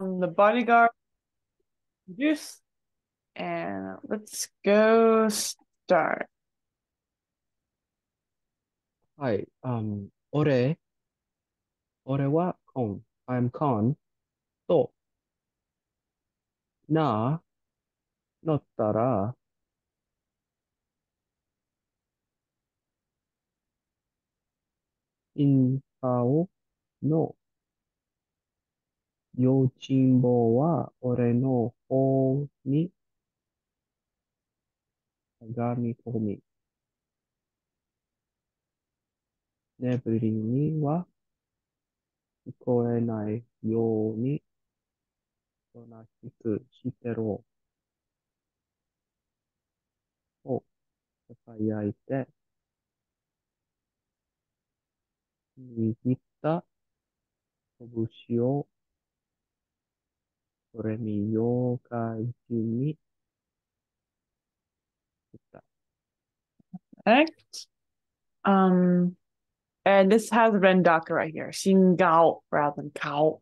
the bodyguard juice and let's go start. Hi, um, ore, ore wa kon, I'm con, to, na, notara in, ao, no. 用心棒は俺の方にかがみ込み、眠りには聞こえないように、おとなしくしてろ。を囁いて、握った拳をそれみ、ようかいきみ。Correct. Um, and this has rendaku right here. Shingao rather than kao.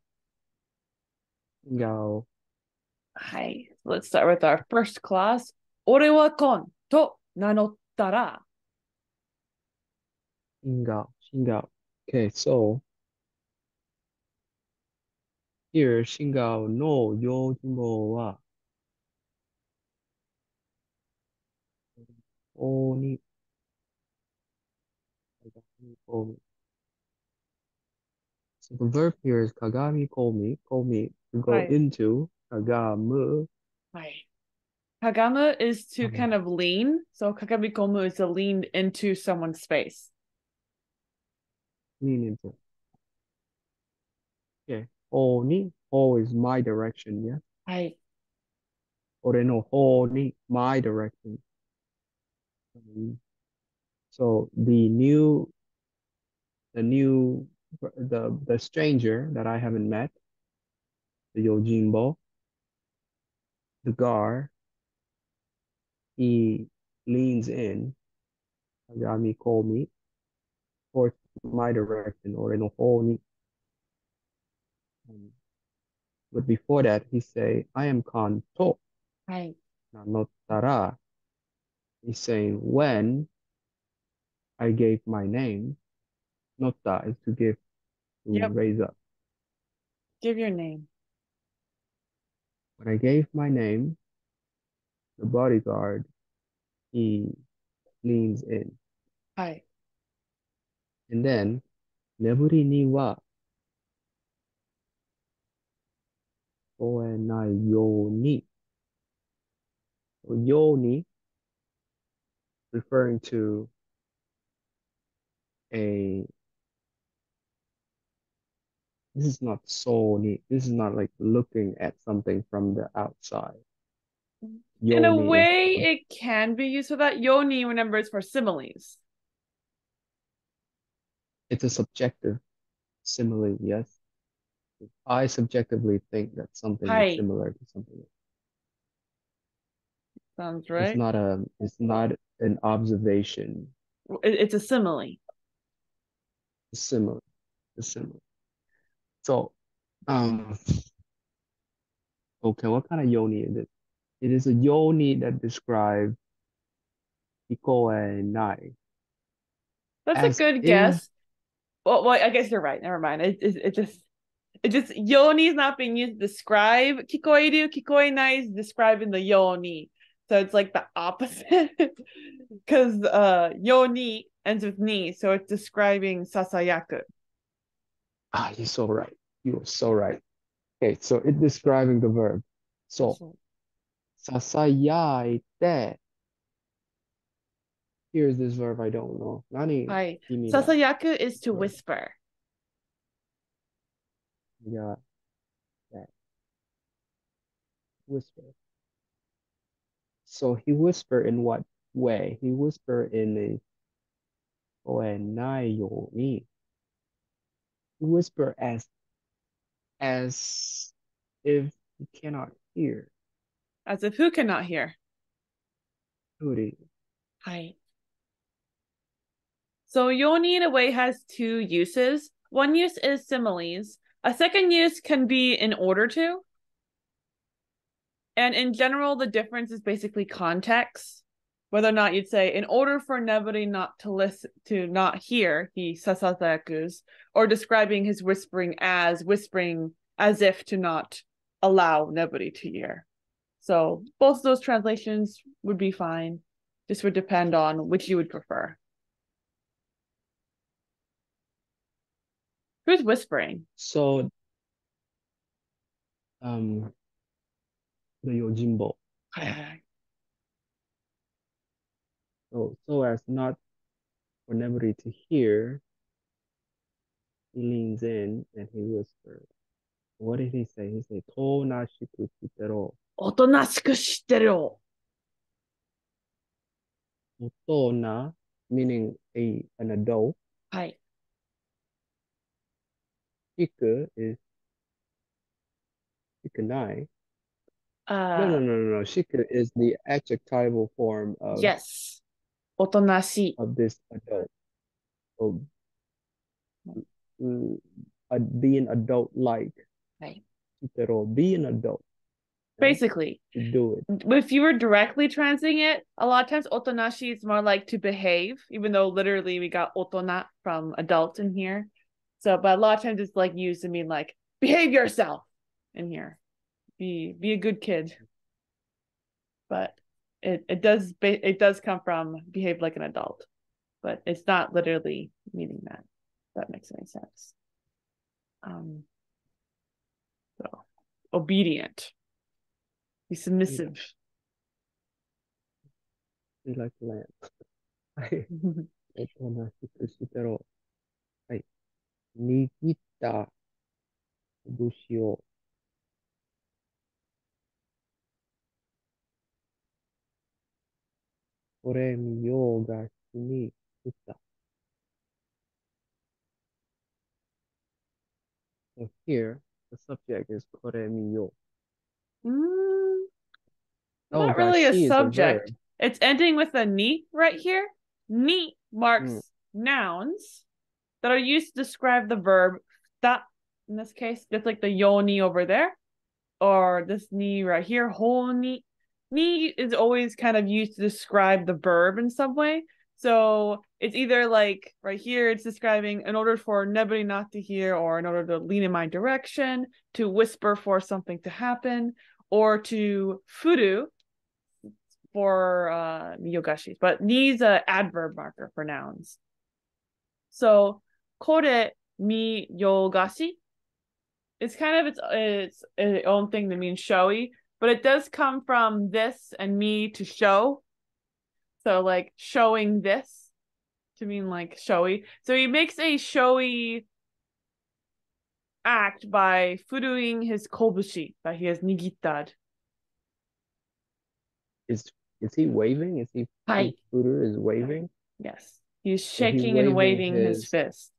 Shingao. Hi. Let's start with our first class. Ore wa kon to nanottara. Shingao. Shingao. Okay, so here, シンガーの用心棒は、おに、鏡込み。So the verb here is 鏡込み、込み to go Right. into 鏡 Hi. Kagamu is to Mhm. kind of lean. So kagamikomu is to lean into someone's space. lean into. Okay, おに、お is my direction, yeah? Hi. 俺の方に my direction. Um, So the new, the new, the the stranger that I haven't met, the Yojimbo, the Gar, he leans in, Agami call me, towards my direction, or in ni. um, But before that, he say, I am Kanto. Hi. Nanotara. He's saying when I gave my name, nota is to give, to Yep. raise up. Give your name. When I gave my name, the bodyguard, he leans in. Hi. And then, neburi ni wa koenai yo ni. So yo referring to a this is not so neat. This is not like looking at something from the outside. In a Yoni is- way, it can be used for that. Yoni, remember, is for similes. it's a subjective simile, yes. I subjectively think that something Hi. is similar to something. Sounds right. It's not a it's not an observation. It- It's a simile. It's similar. It's similar. So um okay, what kind of yoni is it? It is a yoni that describes Iko and Nai. That's As a good in- guess. Well, well, I guess you're right. Never mind. It, it, it just, just yoni is not being used to describe kikoeru. Kikoenai is describing the yoni, so it's like the opposite. Because uh, yoni ends with ni, so it's describing sasayaku. Ah, you're so right. You are so right. Okay, so it's describing the verb. So sasayaite. Here's this verb I don't know. Nani? Hi. Kimi. Sasayaku is to whisper. Yeah. That. Whisper. So he whisper in what way? He whisper in a oh, oenayo ni. He whisper as as if he cannot hear. As if who cannot hear? Huri. Hi. So yoni in a way has two uses. One use is similes. A second use can be in order to. And in general, the difference is basically context. Whether or not you'd say, in order for nobody not to listen to not hear, he sasazakus, or describing his whispering as whispering as if to not allow nobody to hear. So both of those translations would be fine. This would depend on which you would prefer. Who's whispering? So, um, the Yojimbo. So, so as not for nobody to hear, he leans in and he whispers. What did he say? He said, "To nashiku shitero." おとなしくしてるよ。 Otona, meaning a an adult. はい。 一格 is shikanai. Uh, no, no, no, no, no. Shiku is the adjectival form of yes, otonashi of this adult. Of uh, being adult like. Right. Be an adult. Right? Basically, to do it. If you were directly translating it, a lot of times otonashi is more like to behave, even though literally we got otona from adult in here. So, but a lot of times it's like used to mean like behave yourself in here, be be a good kid. But it it does ba- it does come from behave like an adult, but it's not literally meaning that. If that makes any sense. Um. So obedient, be submissive. Be like a lamb. はい。おとなしくしてろ。 はい。握った拳をこれ見ようがしに来た。So here, the subject is これ見よ Mm, う。 not really a gashi is subject. verb. It's ending with a ni right here. Ni marks Mm. nouns that are used to describe the verb that in this case, just like the yoni over there, or this ni right here, honi. Ni is always kind of used to describe the verb in some way. So it's either like right here, it's describing in order for nobody not to hear, or in order to lean in my direction, to whisper for something to happen, or to furu for uh miyogashis, but needs a adverb marker for nouns. So kore miyogashi it's kind of its its its own thing that means showy, but it does come from this and me to show. So like showing this to mean like showy. So he makes a showy act by furuing his kobushi that he has nigittad. Is is he waving? Is he Hi. Furu is waving? Yes. He's he shaking and waving waving his his- fist.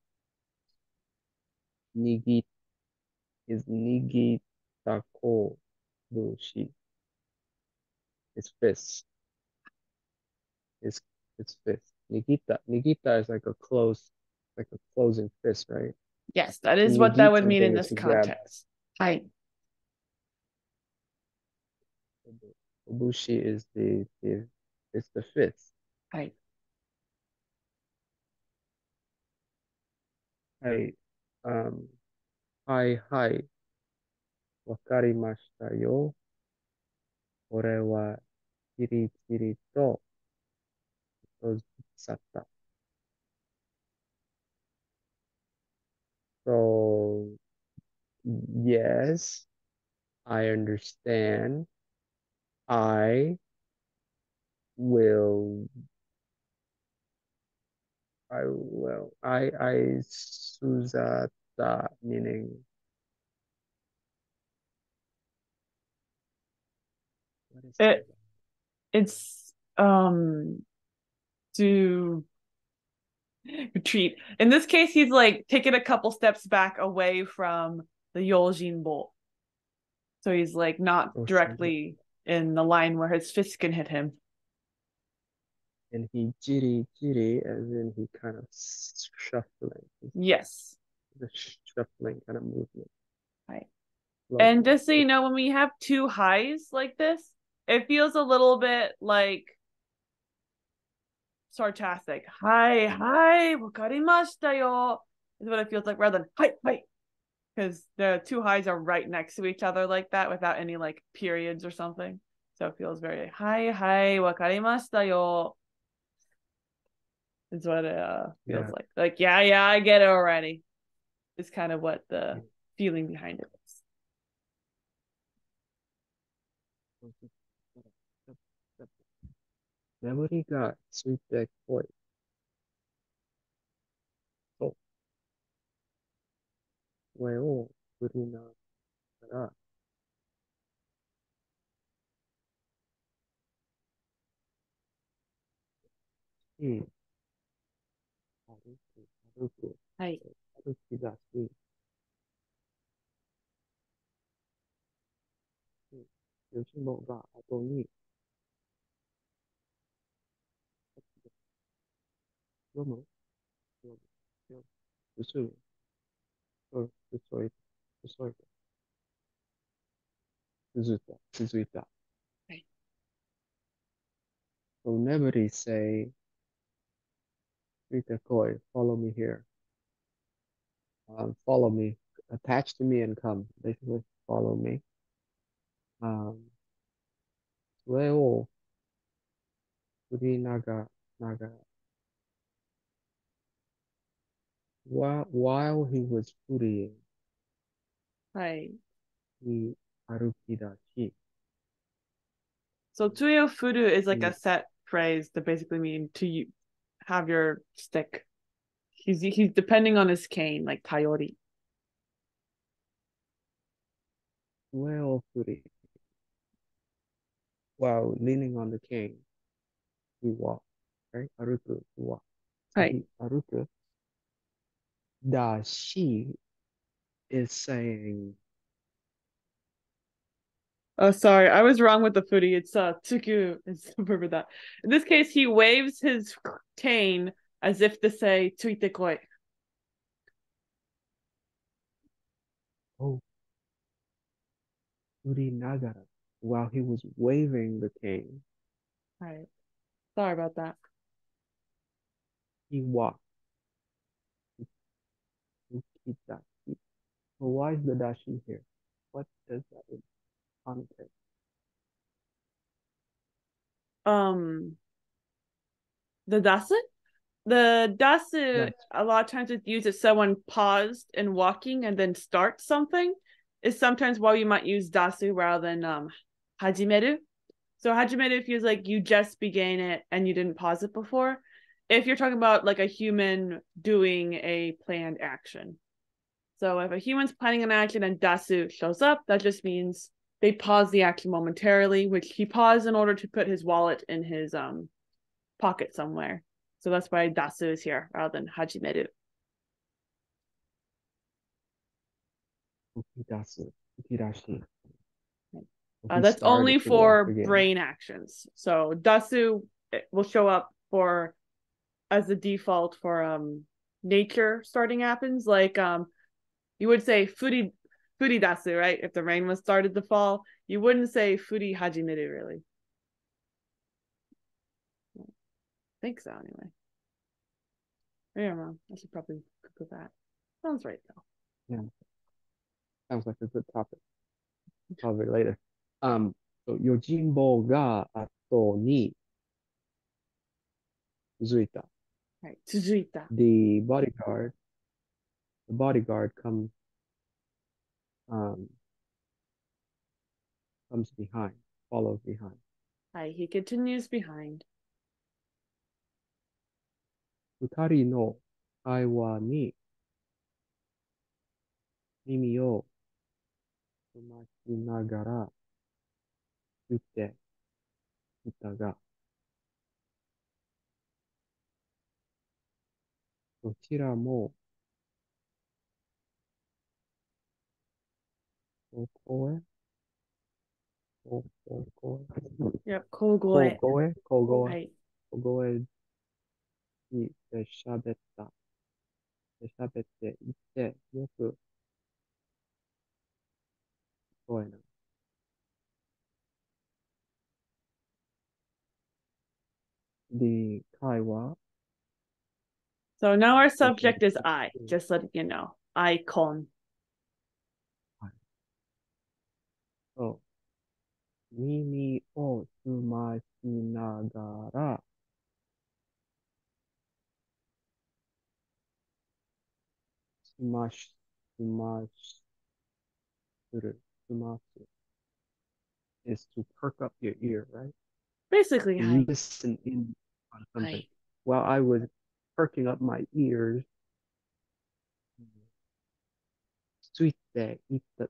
Nigi is nigita ko bushi. His fist. His his fist. Nigita. Nigita is like a close, like a closing fist, right? Yes, that is you what that would mean in this context. Hi. Bushi is the, the it's the fist. Hi. Hi. はいはい。わかりましたよ。これは、キリキリと、閉じ去った。So, yes, I understand. I will I will, I, I, Suzata, meaning, what is It-? It's um to retreat. In this case, he's like taking a couple steps back away from the Yojimbo. So he's like not Oh, directly in the line where his fist can hit him. And he jiri jiri, as in he kind of shuffling, Yes. the shuffling kind of movement. Right. Slow. And just so you know, when we have two highs like this, it feels a little bit like sarcastic. Hi, hi, wakarimashita yo. Is what it feels like rather than hi, hi. Because the two highs are right next to each other like that without any like periods or something. So it feels very hi, hi, wakarimashita yo is what it uh, feels yeah. like. Like, yeah, yeah, I get it already. Is kind of what the feeling behind it is. Memory got sweet deck boy. Oh. Well, would you not? Ah. Uh. 嗯。Hmm. く、歩く、はい。歩き出し、吉野が後に、読む？読む。読む。進むそう急い急い続いた続いたはい。So never say Rita Koi, follow me here. Um, follow me, attach to me and come. Basically, follow me. Um, Leo, Udi Naga, Naga. While, while he was furrying, hi. he arukidashi. So, tuyo furu is like a set phrase that basically means to you, have your stick. He's he's depending on his cane, like Tayori. Well, Furi. While leaning on the cane, he walked, right? Aruto walked. Right. Aruto, that she is saying, Oh, sorry, I was wrong with the footy. It's uh tsuku. It's remember that. In this case, he waves his cane as if to say "tuite koi." Oh, Uri Nagara, while he was waving the cane. right. sorry about that. He walked. Ukitaki. So why is the dashi here? What does that mean? Um, the dasu, the dasu. Yes. A lot of times it's used if someone paused and walking and then start something. Is sometimes why you might use dasu rather than um hajimeru. So hajimeru feels like you just began it and you didn't pause it before. If you're talking about like a human doing a planned action. So if a human's planning an action and dasu shows up, that just means they pause the action momentarily, which he paused in order to put his wallet in his um pocket somewhere. So that's why Dasu is here rather than Hajimeru. Dasu. Uh, that's only for brain actions. So Dasu eh, will show up for as the default for um nature starting happens. Like um you would say Furi furidasu, right? If the rain was started to fall, you wouldn't say furi hajimeru really. I think so anyway. I. I should probably Google that. Sounds right though. Yeah. Sounds like a good topic. Topic later. Um so Yojimbo ga ato ni Zuita. Right. Tsuzuita. The bodyguard the bodyguard comes um, comes behind, follows behind. Right. He continues behind. 二人の会話に耳を澄ましながら見ていたが、どちらも ここへここへ Yep. こ Kogoe. こへここへ Right. 小声にで喋った。で喋っていて、よく こえない。で、会話 So now our subject is I, just letting you know. Icon. と 耳をすましながら、すまし、すまし、する、すます。is to perk up your ear, right? Basically, You hi. listen in on something. Hi. While I was perking up my ears, ついていった、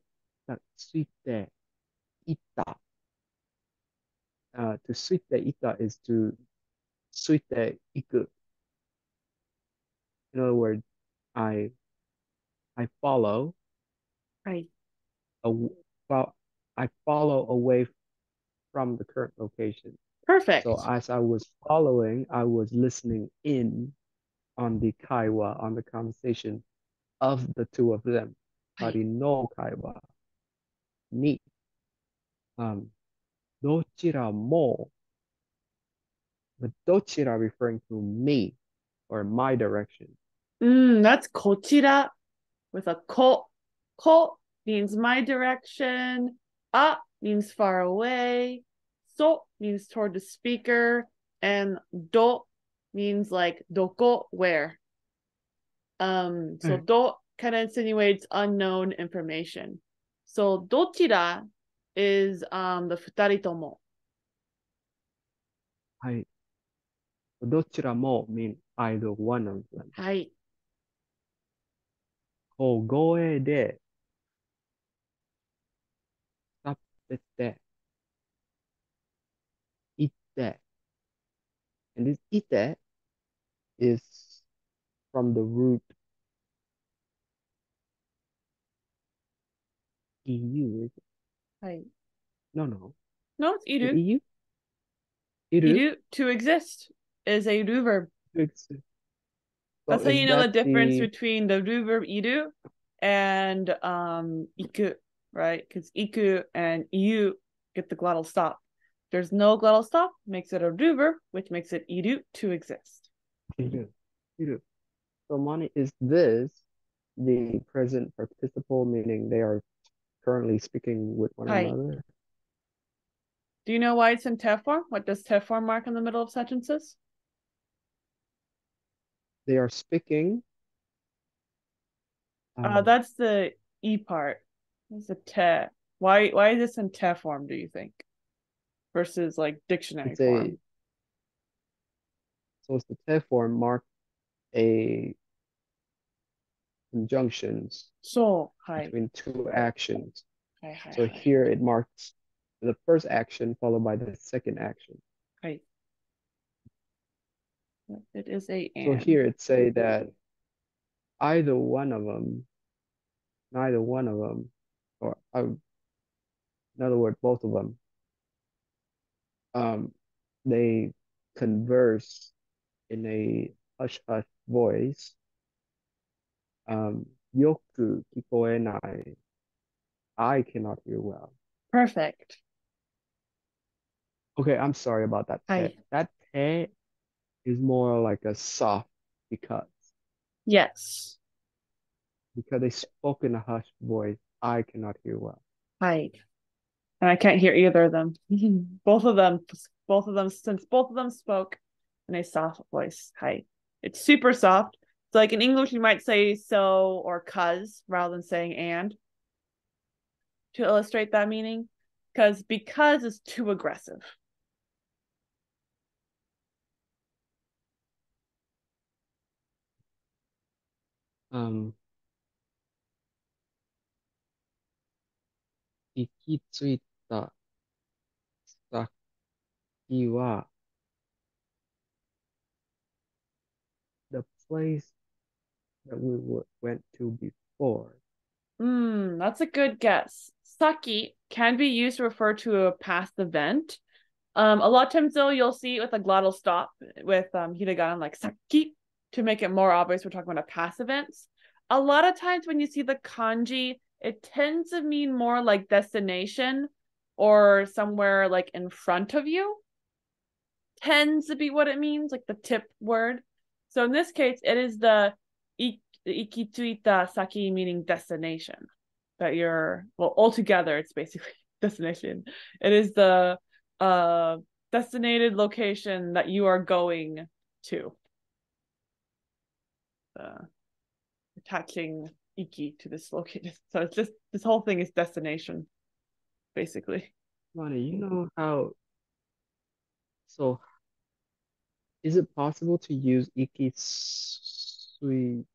ついていった。 uh, to suit the ita is to suit the iku. In other words, I I follow. Right. A, well, I follow away from the current location. Perfect. So as I was following, I was listening in on the kaiwa, on the conversation of the two of them. Right. no kaiwa. me. Um, no kaiwa ni. Um, dochira mo. The dochira referring to me or my direction. Mm, that's kochira with a ko. Ko means my direction. A means far away. So means toward the speaker. And do means like doko, where. Um, so Right. do kind of insinuates unknown information. So dochira is um, the 二人とも。はい。どちらも mean either one of them. はい。こう、語彙で、使ってて、言って、and this いて is from the root EU, is it? はい。No, no. No, it's iru. EU? Iru? Iru to exist is a ru verb. That's how you know the difference between the ru verb iru and um iku, right? Because iku and iu get the glottal stop. There's no glottal stop, makes it a ru verb, which makes it iru to exist. Iru. Iru. So money is this the present participle, meaning they are currently speaking with one Hi. another? Do you know why it's in te form? What does te form mark in the middle of sentences? They are speaking. Uh, um, that's the e part. It's the te. Why why is this in te form, do you think? Versus like dictionary it's a form. so it's the te form mark a conjunctions between two actions. So here it marks the first action followed by the second action. It is a So and. here it say that either one of them, neither one of them, or uh, in other words, both of them, um, they converse in a hush hush voice. Um, yoku kikoenai. I cannot hear well. Perfect. Okay, I'm sorry about that. te. That te is more like a soft because Yes. because they spoke in a hushed voice. I cannot hear well. Hi. And I can't hear either of them. both of them, both of them, since both of them spoke in a soft voice. Hi. It's super soft. So like in English, you might say so or cuz rather than saying and to illustrate that meaning. Because because is too aggressive. Um, 行き着いた先は the place that we went to before. Hmm, that's a good guess. Saki can be used to refer to a past event. Um, a lot of times though, you'll see it with a glottal stop with um hiragana like saki to make it more obvious we're talking about a past events. A lot of times when you see the kanji it tends to mean more like destination or somewhere like in front of you. Tends to be what it means, like the tip word. So in this case, it is the ikitsuita saki meaning destination that you're well altogether it's basically destination. It is the uh designated location that you are going to. Uh, attaching iki to this location. So it's just this whole thing is destination, basically. Money, you know how so is it possible to use iki iki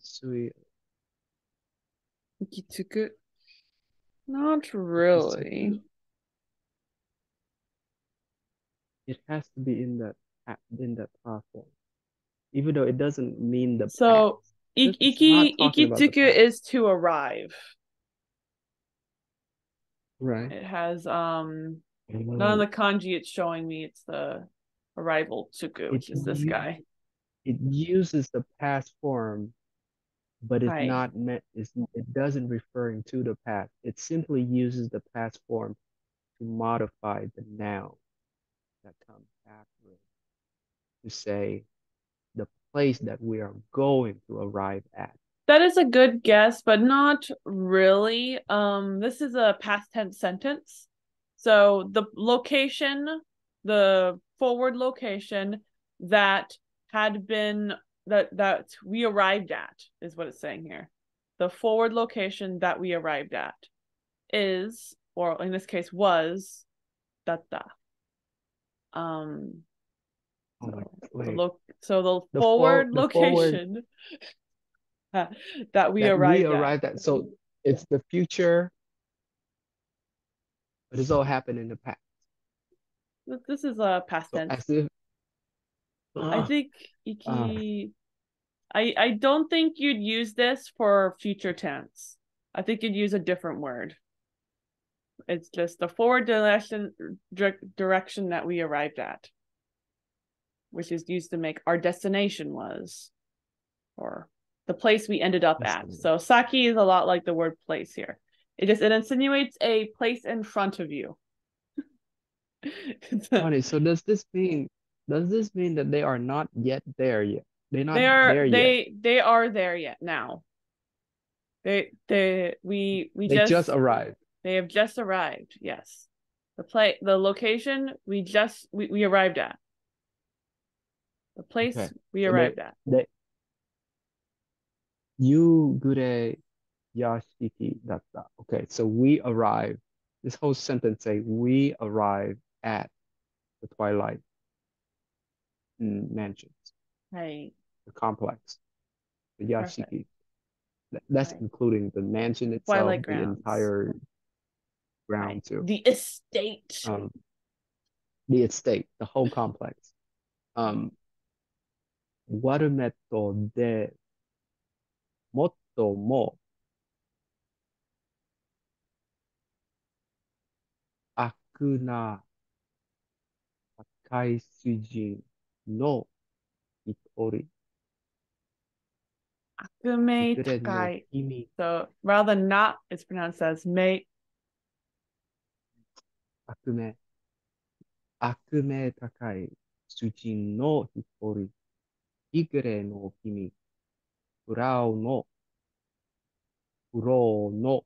sui Ikitsuku? Not really. It has to be in that in that platform, even though it doesn't mean the So past. ik- iki not talking about the ikitsuku is to arrive. Right. It has um none of the kanji it's showing me it's the arrival tsuku, which is this guy. It uses the past form, but it's Right. not meant. It's, it doesn't referring to the past. It simply uses the past form to modify the noun that comes after it to say the place that we are going to arrive at. That is a good guess, but not really. Um, this is a past tense sentence. So the location, the forward location that had been that that we arrived at is what it's saying here. The forward location that we arrived at is, or in this case was, that datta. Um, Oh my, the lo- so the, The for- forward the forward- location that we that arrived we at. arrived at. So it's the future, but it's all happened in the past. This is a past So tense. as if I think iki. I I don't think you'd use this for future tense. I think you'd use a different word. It's just the forward direction direction that we arrived at, which is used to make our destination was, or the place we ended up at. So saki is a lot like the word place here. It just it insinuates a place in front of you. Funny. So does this mean does this mean that they are not yet there yet? They're not they are there yet. they they are there yet now. They they we we They just, just arrived. they have just arrived. Yes, the play the location we just we, we arrived at. The place Okay. we So they- arrived at. They you gure yashiki datta. Okay, so we arrive. This whole sentence say we arrive at the Twilight Mansions, Right. the complex, the Perfect. yashiki. That- That's Right. including the mansion itself, Twilight the Grounds. entire ground Right. too. The estate. um, the estate, the whole complex. Um, ワルメットでもっとも悪な高い水準 の一人、悪名高い。So rather not, it's pronounced as may. 悪名、悪名高い水準の一人、イグレの君、フラウの、フローの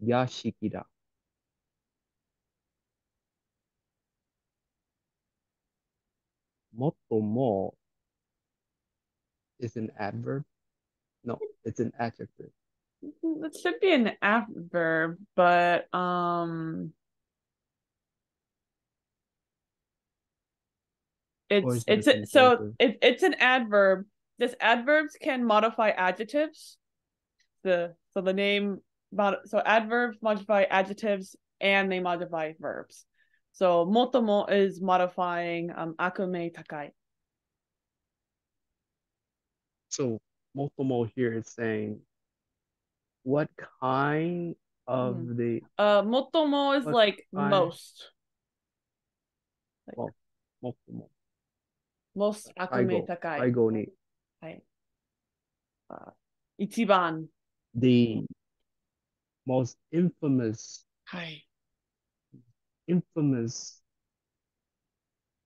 屋敷だ。more more is an mm-hmm. adverb. No, it's an adjective. Mm-hmm, it should be an adverb, but um it's it's a, so it, it's an adverb. This adverbs can modify adjectives. The so the name so adverbs modify adjectives and they modify verbs. So motomo is modifying um, akume takai. So motomo here is saying what kind of mm. the uh motomo is like kind... most. Like, well, motomo. Most akume takai. Aigo ni. Hai. Uh, ichiban. The most infamous. Hi infamous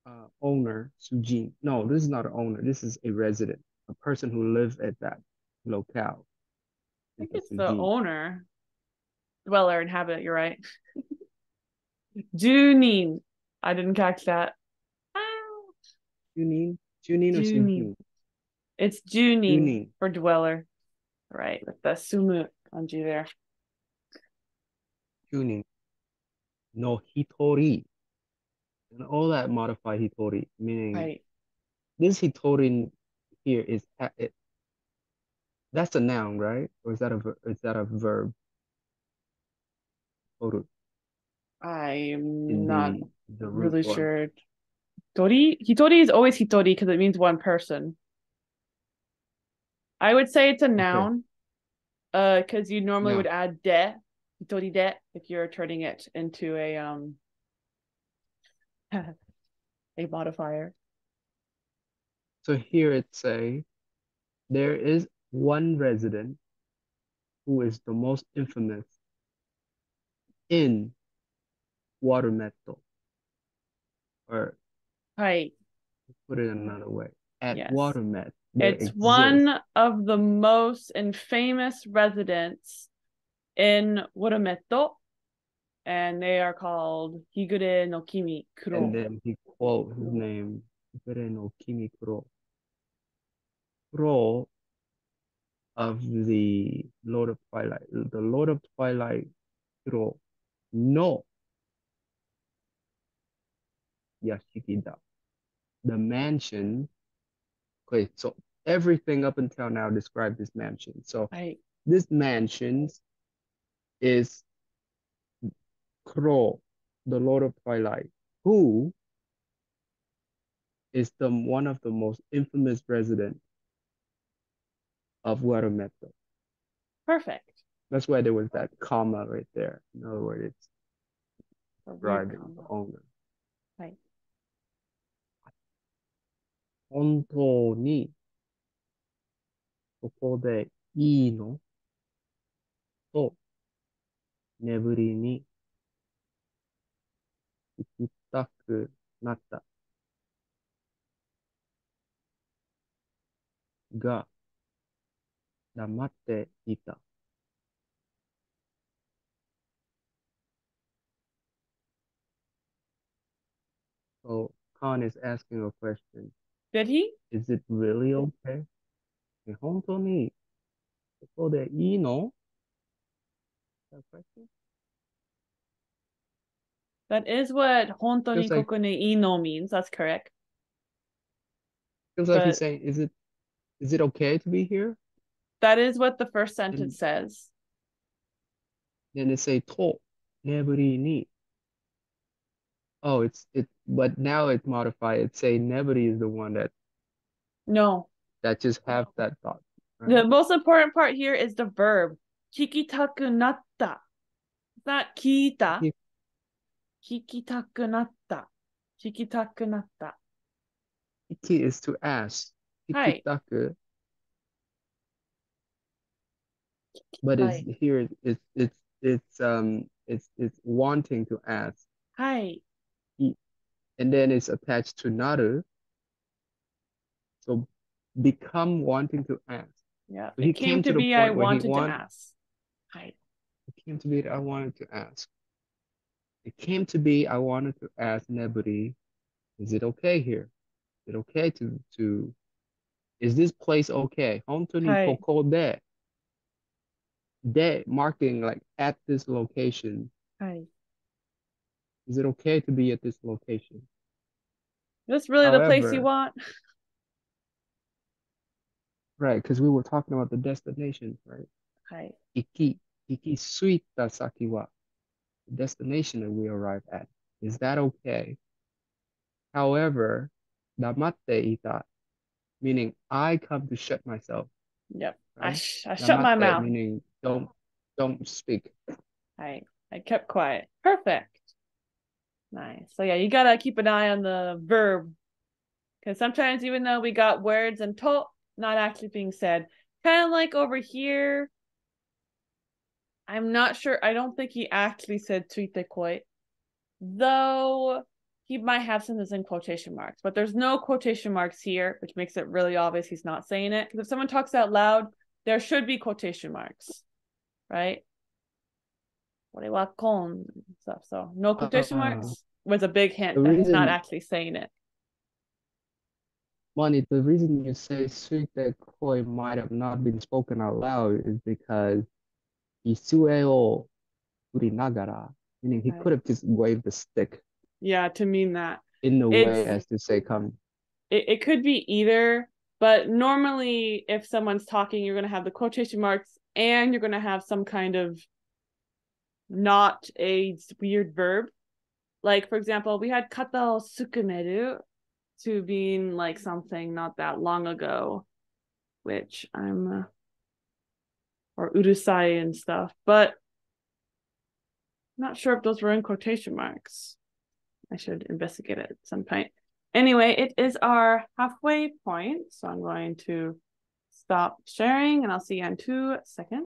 uh, owner, Sujin. No, this is not an owner. This is a resident, a person who lives at that locale. I think it's the owner. Dweller, inhabit, you're right. Junin. I didn't catch that. Ah, Junin, Junin or. Sujin? It's Junin Junin. for dweller. Right, with the sumu kanji there. Junin. No Hitori. And all that modified Hitori, meaning Right. this Hitori here is it, that's a noun, right? Or is that a ver- is that a verb? Toru I'm in not the the really form. sure. Hitori? Hitori is always hitori because it means one person. I would say it's a noun. Uh, because you normally Noun. would add de, de, if you're turning it into a um a modifier. So here it say there is one resident who is the most infamous in water metal. Or Right. put it another way. At Yes. Watermet, It's exists one of the most infamous residents in Warameto, and they are called Higure no Kimi Kuro. and then he quote his name, Higure no Kimi Kuro. Kuro of the Lord of Twilight, the Lord of Twilight Kuro no Yashikida. The mansion. Okay, so everything up until now described this mansion. So Right. this mansion is Kuro, the Lord of Twilight, who is the one of the most infamous residents of Warameto. Perfect. That's why there was that comma right there. In other words, it's A weird describing the combo. owner. はい。本当にここでいいのと 眠りに行きたくなったが黙っていた。So Khan is asking a question. Did he? Is it really okay? え本当にここでいいの That is what Hontoni like, Kokune Ino means. That's correct. Feels like he's saying, is it is it okay to be here? That is what the first sentence and, says. Then it say to neburi ni. Oh, it's it but now it's modified. It say neburi is the one that No. That just have that thought. Right? The most important part here is the verb. Kikitaku nat natta. It's not kita. Ki- Kikitaku natta. Kikitaku natta. Iki is to ask. Hi. Ikitaku. But it's Hi. here it's it's it's um it's it's wanting to ask. はい。 and then it's attached to naru. So become wanting to ask. Yeah. He It came came to to the be I point where he wanted want- to ask. はい。 came to be that I wanted to ask? It came to be I wanted to ask Nebudi, is it okay here? Is it okay to to is this place okay? Hontoni right. Kokode. Marking like at this location. Is it okay to be at this location? That's really However, the place you want. Right, because we were talking about the destination, right? Hi. Iki iki suita saki wa, the destination that we arrive at. Is that okay? However, damatte ita, meaning I come to shut myself. Yep. I, sh- I shut my mouth. Meaning don't don't speak. I I kept quiet. Perfect. Nice. So yeah, you gotta keep an eye on the verb. Because sometimes even though we got words and to not actually being said, Kind of like over here. I'm not sure. I don't think he actually said tweet the koi, though he might have some in quotation marks, but there's no quotation marks here, which makes it really obvious he's not saying it. Because if someone talks out loud, there should be quotation marks, right? con stuff. So no quotation uh, marks was a big hint that he's not actually saying it. Money, the reason you say sweet that koi might have not been spoken out loud is because isueo urinagara, meaning he right. could have just waved the stick. Yeah, to mean that. In the it's, way as to say come. It, it could be either, but normally if someone's talking, you're gonna have the quotation marks and you're gonna have some kind of not a weird verb. Like for example, we had kata sukumeru to being like something not that long ago, which I'm uh, or urusai and stuff, but I'm not sure if those were in quotation marks. I should investigate it at some point. Anyway, it is our halfway point, so I'm going to stop sharing and I'll see you in two seconds.